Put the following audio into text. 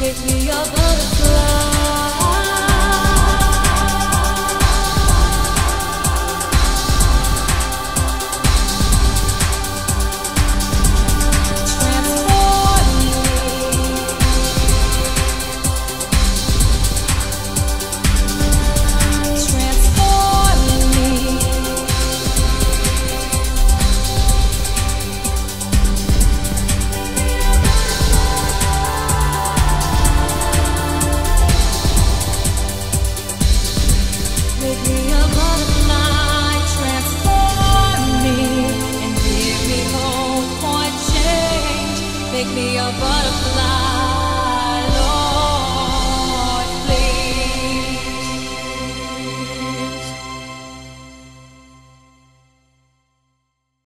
Give me a butterfly